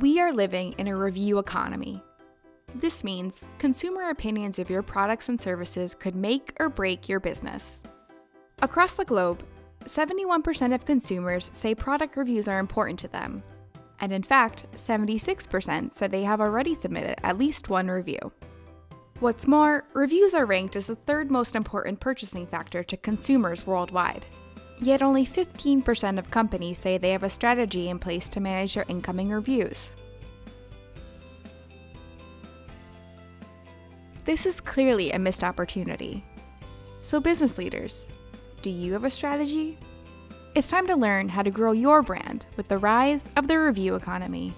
We are living in a review economy. This means consumer opinions of your products and services could make or break your business. Across the globe, 71% of consumers say product reviews are important to them. And in fact, 76% said they have already submitted at least one review. What's more, reviews are ranked as the third most important purchasing factor to consumers worldwide. Yet only 15% of companies say they have a strategy in place to manage their incoming reviews. This is clearly a missed opportunity. So, business leaders, do you have a strategy? It's time to learn how to grow your brand with the rise of the review economy.